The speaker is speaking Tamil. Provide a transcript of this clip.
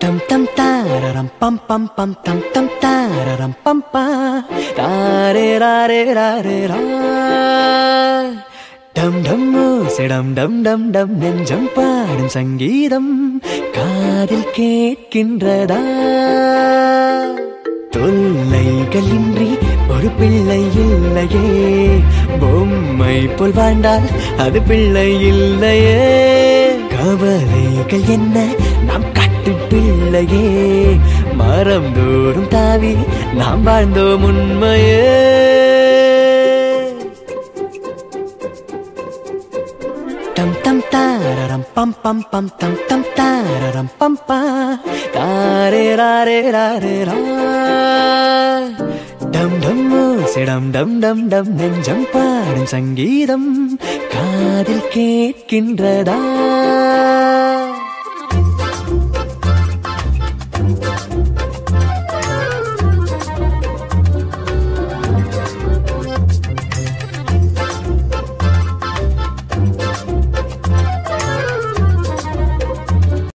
Tam tam tararam pam pam pam tam tam tararam pam pa. Rare rare rare ra டம் டம் ஓசைடம் டம் டம் டம் நெஞ்சம் பாடும் சங்கீதம் காதில் கேட்கின்றதா தொல்லைகள் இன்றி ஒரு பிள்ளை இல்லையே. பொம்மை போல் வாழ்ந்தால் அது பிள்ளை இல்லையே. கவலைகள் என்ன? நாம் கட்டுட்டு பிள்ளையே மரம் தோறும் தாவி நாம் வாழ்ந்தோம் உண்மையே. டம் டம் தாரரம் பம் பம் பம் தம் தம் தாரரம் பம் பா. தாரே ராரே ராரே ரா. டம் டம் சிடம் டம் டம் டம் நெஞ்சம் பாடும் சங்கீதம் காதில் கேட்கின்றதா.